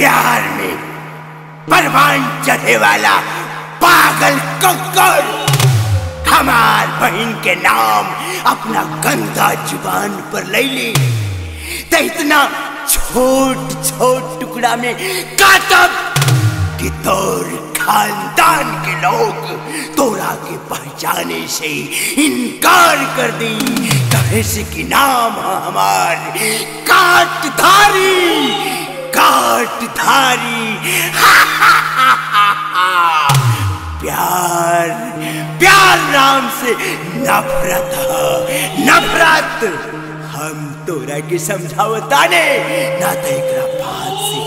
प्यार में परवान चढ़े वाला पागल कुकुर। हमार बहन के नाम अपना गंदा ज़ुबान पर ले ली। तो इतना छोट छोट टुकड़ा में काटब कि तोर खानदान के लोग तोरा के पहचाने से इनकार कर दी। कहे से कि नाम हमार काटधारी। काटधारी प्यार प्यार नाम से नफरत है। नफरत, हम तोरा के समझावता ने ना तो एकरा बात से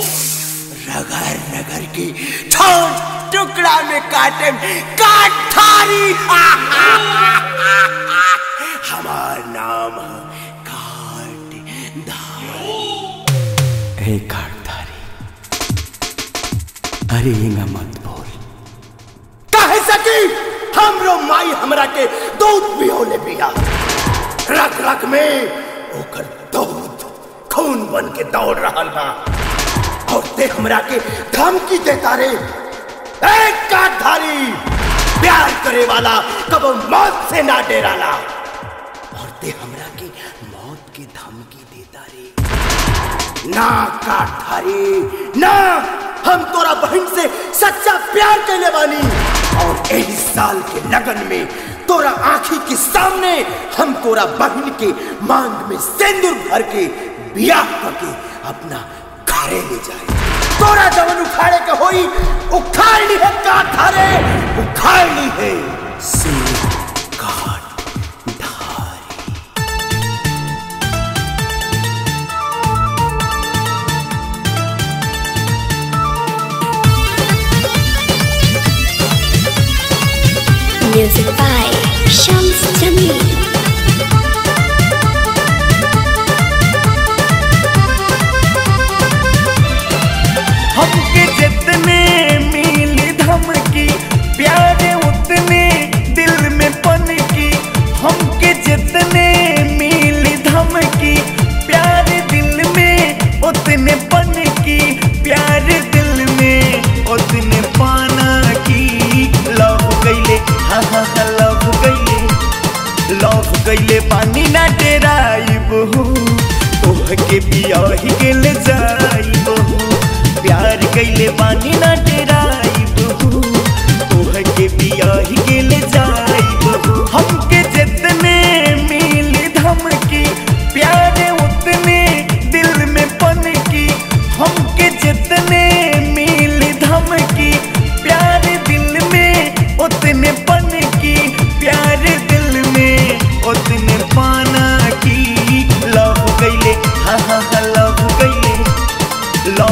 रगड़ रगड़ के छोट टुकड़ा में काटे। काठारी हमार अरे हिंगा मत बोल। कहे सकी, हमरो माई हमरा के दूध पियोले पिया। रख रख में, ओकर दूध खून बन के दौड़ रहा बा। और ते हमरा के धमकी देता रे। एक काटधारी प्यार करे वाला कब मौत से ना डेराला। और ते हमरा के मौत की धमकी देता रे। ना काटधारी ना प्यार कैले बानी और इस साल के लगन में तोरा आंखी के सामने हम तोरा बहन के मांग में सिंदूर भर के बियाह करके अपना घरे ले जाए। तोरा जवन उखाड़े के होई उखाड़ ली है का घरे उखाड़ ली है सिर music. Bye. गईले पानी ना डेराइब तोह के बियाही ले जाइब प्यार कैले पानी ना डेराइब तोह के बियाही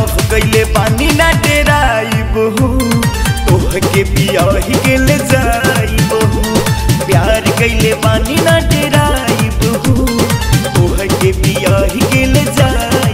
लव कैले पानी ना डेराइब तोह के बियाही गेल जाइब प्यार कैले पानी ना डेराइब तोह के बियाही ले जाइब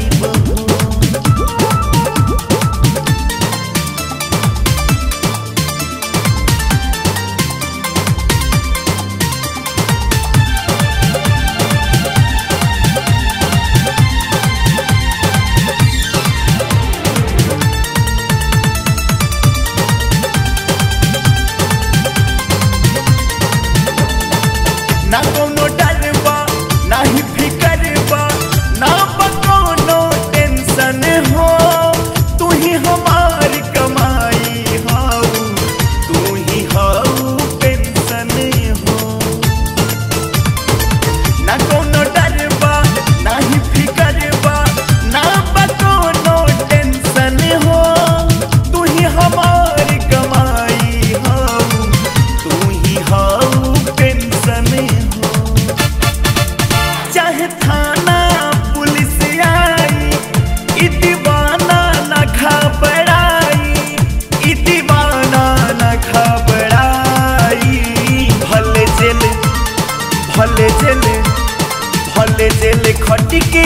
भले जेल भले जेल भले जेल खटके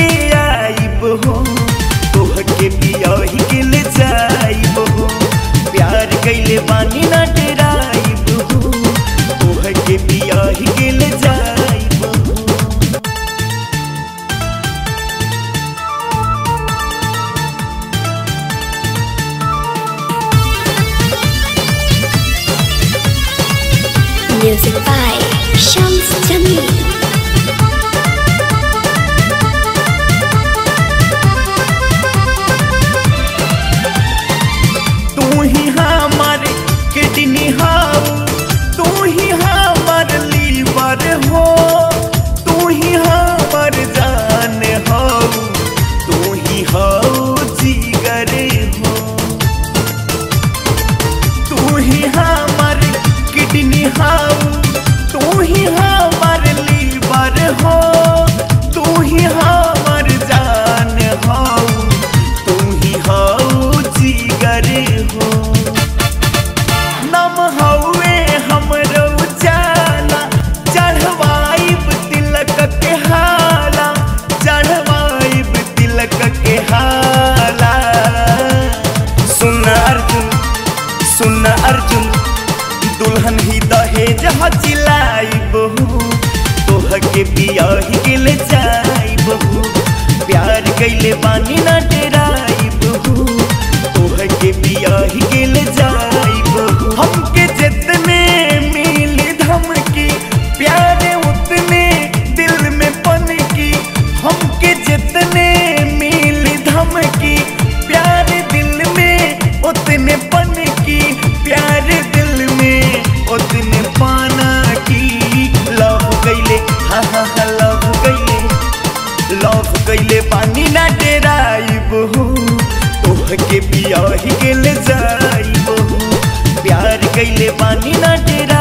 music by Shams Jamil. हचिल के तोहके ही के ले जाई बहू। प्यार कैले बानी ना डेरा।